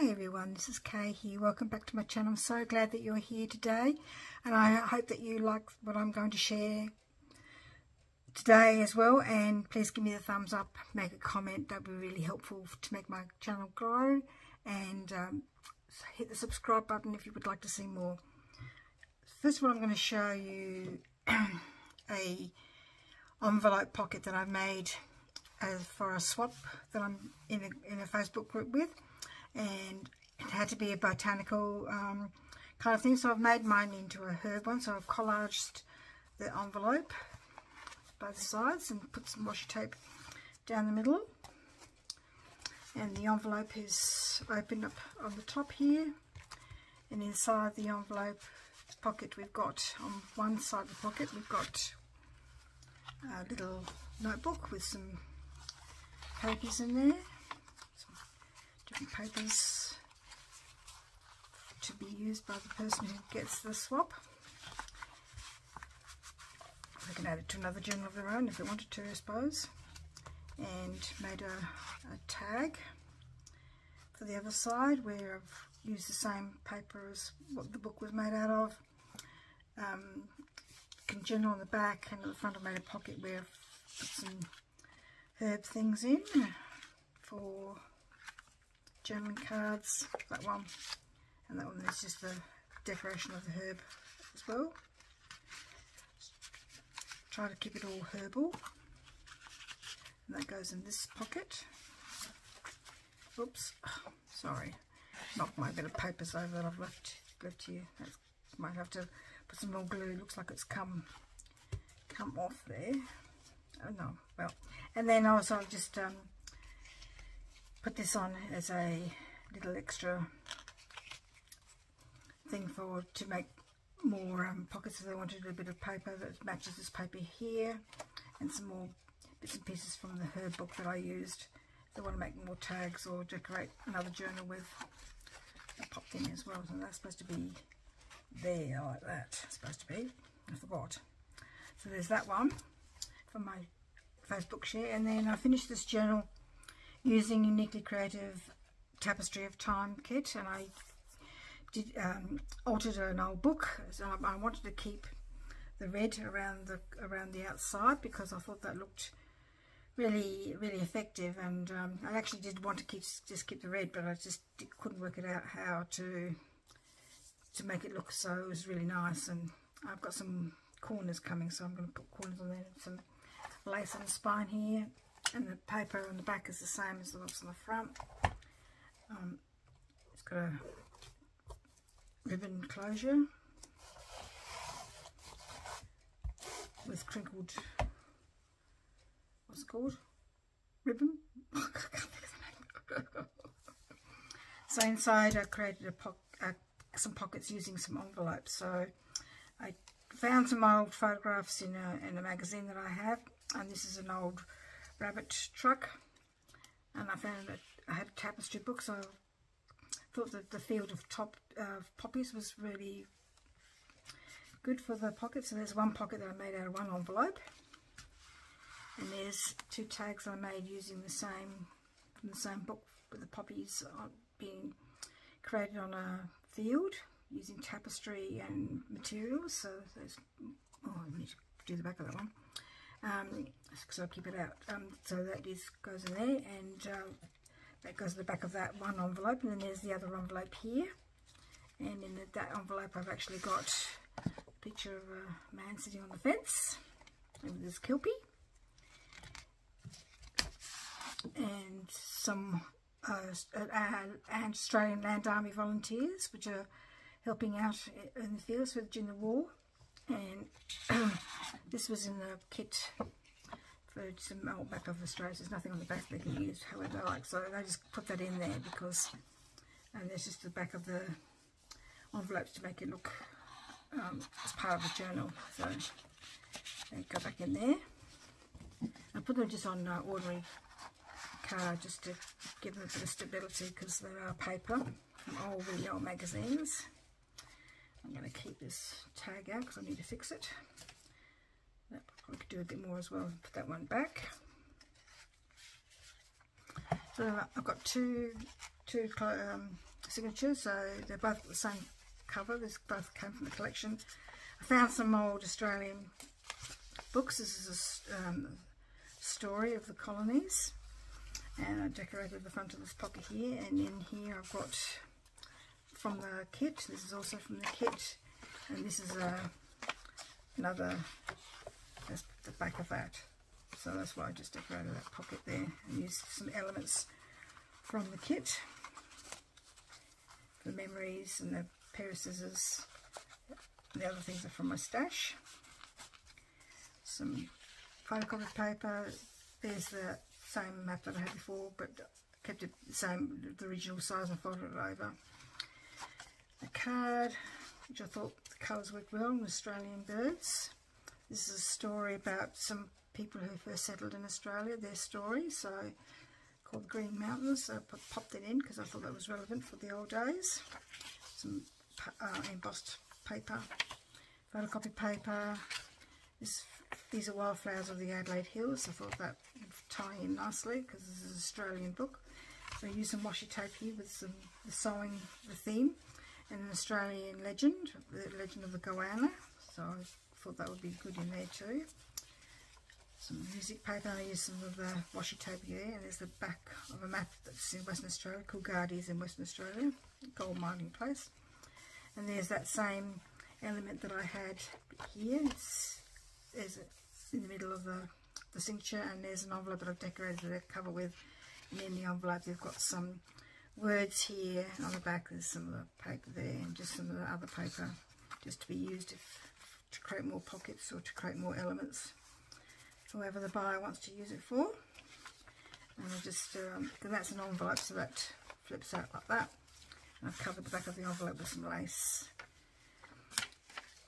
Hi everyone, this is Kay here. Welcome back to my channel. I'm so glad that you're here today and I hope that you like what I'm going to share today as well and please give me the thumbs up, make a comment, that would be really helpful to make my channel grow and um, hit the subscribe button if you would like to see more. First of all I'm going to show you a envelope pocket that I made as for a swap that I'm in a, in a Facebook group with and it had to be a botanical um, kind of thing. So I've made mine into a herb one. So I've collaged the envelope both sides and put some washi tape down the middle. And the envelope is opened up on the top here. And inside the envelope pocket we've got on one side of the pocket we've got a little notebook with some papers in there different papers to be used by the person who gets the swap. They can add it to another journal of their own if they wanted to, I suppose. And made a, a tag for the other side where I've used the same paper as what the book was made out of. Um, journal on the back and at the front I made a pocket where I've put some herb things in for German cards, that one, and that one is just the decoration of the herb as well. Try to keep it all herbal. And that goes in this pocket. Oops, oh, sorry. Knocked my bit of papers over that I've left left here. That might have to put some more glue. Looks like it's come come off there. Oh no, well, and then also I've just um, put this on as a little extra thing for to make more um, pockets if I wanted a bit of paper that matches this paper here and some more bits and pieces from the herb book that I used. I want to make more tags or decorate another journal with a pop thing as well so that's supposed to be there like that it's supposed to be. I forgot. So there's that one from my Facebook share and then I finished this journal using Uniquely Creative Tapestry of Time kit and I did um, altered an old book so I wanted to keep the red around the around the outside because I thought that looked really really effective and um, I actually did want to keep just keep the red but I just couldn't work it out how to to make it look so it was really nice and I've got some corners coming so I'm going to put corners on there some lace on the spine here and the paper on the back is the same as the ones on the front. Um, it's got a ribbon closure with crinkled, what's it called? Ribbon? so inside I created a uh, some pockets using some envelopes. So I found some old photographs in a, in a magazine that I have and this is an old rabbit truck. And I found that I had a tapestry book so I thought that the field of top uh, poppies was really good for the pocket. So there's one pocket that I made out of one envelope. And there's two tags I made using the same the same book with the poppies being created on a field using tapestry and materials. So there's oh I need to do the back of that one um, so I'll keep it out. Um, so that is goes in there, and uh, that goes in the back of that one envelope, and then there's the other envelope here. And in the, that envelope, I've actually got a picture of a man sitting on the fence with his kelpie, and some uh, uh, Australian Land Army volunteers, which are helping out in the fields during the war and this was in the kit for some old back of Australia. There's nothing on the back they can use however like. So I just put that in there because and there's just the back of the envelopes to make it look um, as part of the journal. So they go back in there. I put them just on uh, ordinary card just to give them a bit of stability because they are paper from old old magazines. I'm going to keep this tag out because I need to fix it. I could do a bit more as well. Put that one back. So I've got two two um, signature. So they're both the same cover. This both came from the collection. I found some old Australian books. This is a um, story of the colonies. And I decorated the front of this pocket here. And in here I've got from the kit. This is also from the kit. And this is uh, another, that's the back of that. So that's why I just decorated that pocket there and used some elements from the kit. The memories and the pair of scissors. The other things are from my stash. Some photocopied paper. There's the same map that I had before, but kept it the same, the original size and folded it over. A card, which I thought colours worked well, Australian birds. This is a story about some people who first settled in Australia, their story. So called Green Mountains. I popped it in because I thought that was relevant for the old days. Some uh, embossed paper, photocopied paper. This, these are wildflowers of the Adelaide Hills. I thought that would tie in nicely because this is an Australian book. So I some washi tape here with some the sewing, the theme, an Australian legend, the legend of the goanna. So I thought that would be good in there too some music paper. I used some of the washi tape here, and there's the back of a map that's in Western Australia, Coolgardie in Western Australia, gold mining place. And there's that same element that I had here. It's, there's a, in the middle of the, the signature, and there's an envelope that I've decorated the cover with. And in the envelope, they've got some words here. On the back, there's some of the paper there, and just some of the other paper, just to be used if, to create more pockets or to create more elements whoever the buyer wants to use it for. And I'll just, um, that's an envelope, so that flips out like that. And I've covered the back of the envelope with some lace.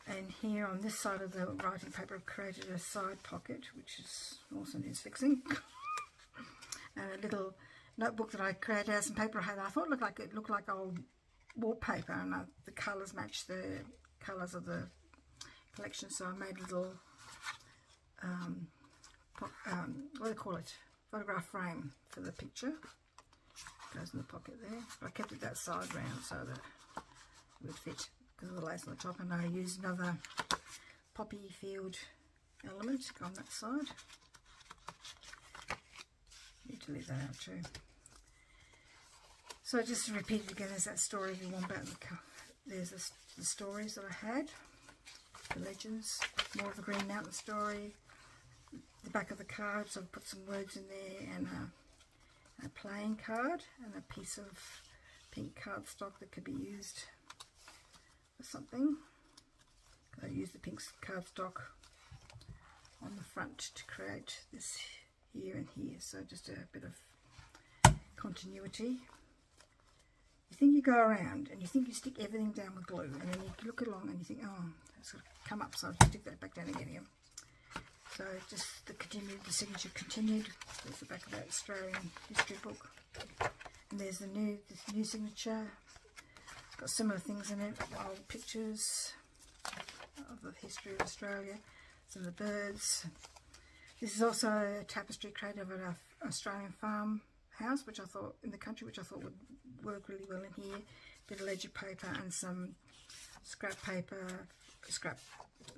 And here on this side of the writing paper, I've created a side pocket, which is also needs fixing. and a little notebook that I created out some paper I had. I thought it looked like it looked like old wallpaper, and uh, the colours match the colours of the collection. So I made a little um, um, what do they call it? Photograph frame for the picture. Goes in the pocket there. But I kept it that side round so that it would fit because of the lace on the top. And I used another poppy field element on that side. To leave that out too. So just to repeat it again, there's that story of the wombat. The there's the, the stories that I had, the legends, more of the Green Mountain story, the back of the card, so I've put some words in there and a, a playing card and a piece of pink cardstock that could be used for something. I use the pink cardstock on the front to create this here and here, so just a bit of continuity. You think you go around and you think you stick everything down with glue and then you look along and you think, oh, it's got to come up, so I'll stick that back down again here. So just the continued, the signature continued. There's the back of that Australian history book. And there's the new, new signature. It's got similar things in it, old pictures of the history of Australia. Some of the birds. This is also a tapestry created at an Australian farm house, which I thought, in the country, which I thought would work really well in here. A Bit of ledger paper and some scrap paper, scrap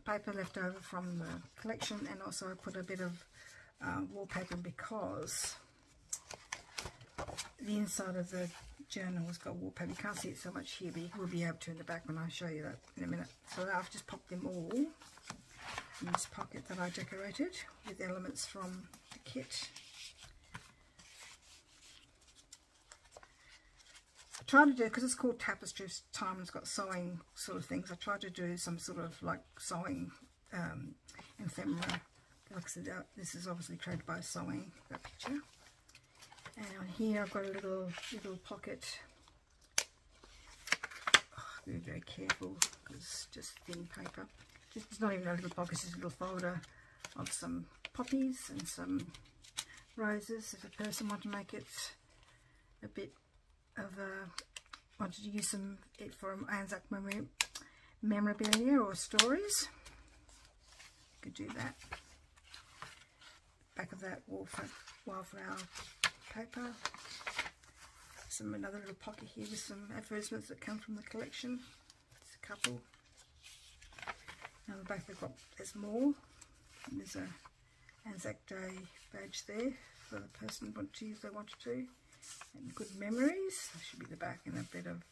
paper left over from the collection and also I put a bit of uh, wallpaper because the inside of the journal has got wallpaper. You can't see it so much here, but you will be able to in the back when I show you that in a minute. So I've just popped them all this pocket that I decorated with elements from the kit. I tried to do, because it's called Tapestry Time, it's got sewing sort of things, I tried to do some sort of like sewing um, ephemera. Like I said, uh, this is obviously created by sewing, that picture. And on here I've got a little little pocket. Oh, be very careful because it's just thin paper. It's not even a little pocket, it's a little folder of some poppies and some roses if a person wanted to make it a bit of a, wanted to use some it for an Anzac memory, memorabilia or stories. Could do that. Back of that wildflower paper. some another little pocket here with some advertisements that come from the collection. It's a couple. The back they've got there's more. There's a Anzac Day badge there for the person who to use they wanted to. And good memories. That should be the back and a bit of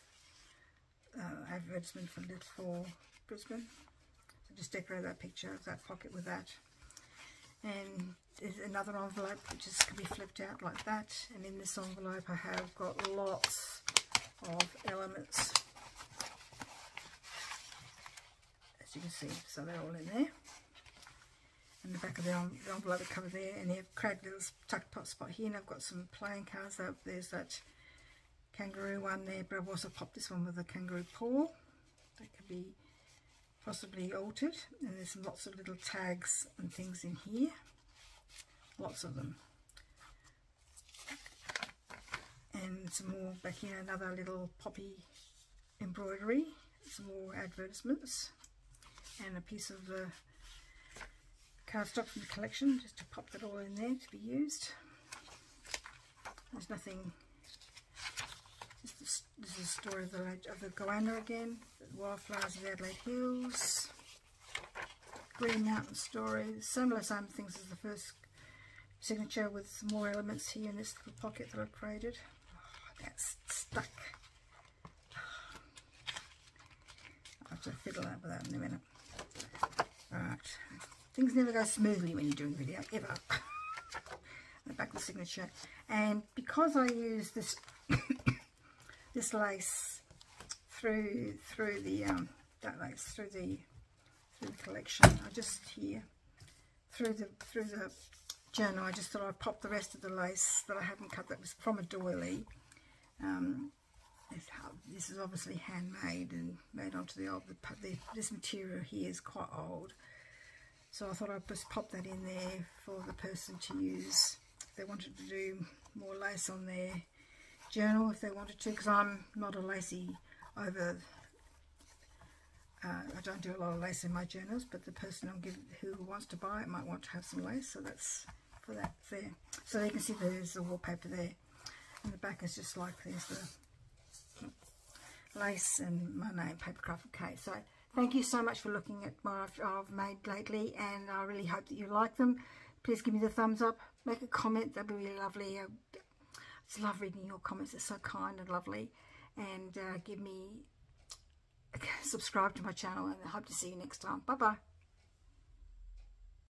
uh, advertisement for Live for Brisbane. So just decorate that picture of that pocket with that. And there's another envelope which is can be flipped out like that. And in this envelope I have got lots of elements. As you can see, so they're all in there. And the back of the envelope cover there, and have cracked little tuck pot spot here, and I've got some playing cards. Up. There's that kangaroo one there, but I've also popped this one with a kangaroo paw. That could be possibly altered. And there's lots of little tags and things in here. Lots of them. And some more back here, another little poppy embroidery. Some more advertisements. And a piece of uh, the cardstock from the collection, just to pop that all in there to be used. There's nothing this, this is a story of the, of the goanna again, the wildflowers of the Adelaide Hills, Green Mountain story, similar same things as the first signature with some more elements here in this little pocket that I've created. Oh, that's stuck. I'll have to fiddle out with that in a minute. Alright, things never go smoothly when you're doing video, ever. the back of the signature. And because I use this this lace through through the um, that lace through the through the collection. I just here through the through the journal. I just thought I'd pop the rest of the lace that I haven't cut. That was from a doily. Um, this is obviously handmade and made onto the old. The, this material here is quite old, so I thought I'd just pop that in there for the person to use. If they wanted to do more lace on their journal if they wanted to because I'm not a lacy over uh, I don't do a lot of lace in my journals but the person I'm giving, who wants to buy it might want to have some lace so that's for that there so you can see there's the wallpaper there and the back is just like there's the lace and my name papercraft Kay so thank you so much for looking at what I've, I've made lately and I really hope that you like them please give me the thumbs up make a comment that'd be really lovely uh, it's love reading your comments. It's so kind and lovely. And uh, give me, subscribe to my channel and I hope to see you next time. Bye-bye.